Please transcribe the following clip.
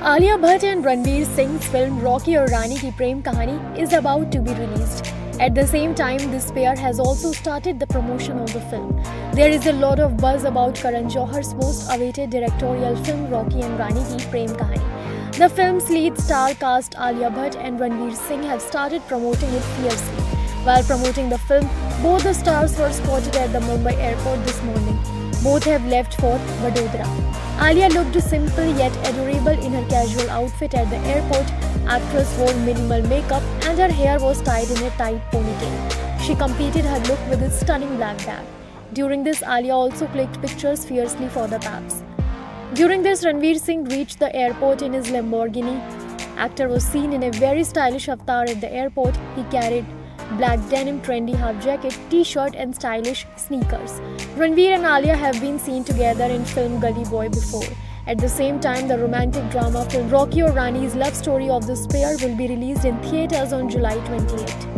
Alia Bhatt and Ranveer Singh's film Rocky Aur Rani Ki Prem Kahani is about to be released. At the same time, this pair has also started the promotion of the film. There is a lot of buzz about Karan Johar's most awaited directorial film Rocky and Rani Ki Prem Kahani. The film's lead star cast Alia Bhatt and Ranveer Singh have started promoting it fiercely. While promoting the film, both the stars were spotted at the Mumbai airport this morning. Both have left for Vadodara. Alia looked simple yet adorable in her casual outfit at the airport. Actress wore minimal makeup and her hair was tied in a tight ponytail. She completed her look with a stunning black bag. During this, Alia also clicked pictures fiercely for the paps. During this, Ranveer Singh reached the airport in his Lamborghini. Actor was seen in a very stylish avatar at the airport. He carried black denim trendy half jacket, t-shirt and stylish sneakers. Ranveer and Alia have been seen together in film Gully Boy before. At the same time, the romantic drama film Rocky Aur Rani's love story of this pair will be released in theaters on July 28.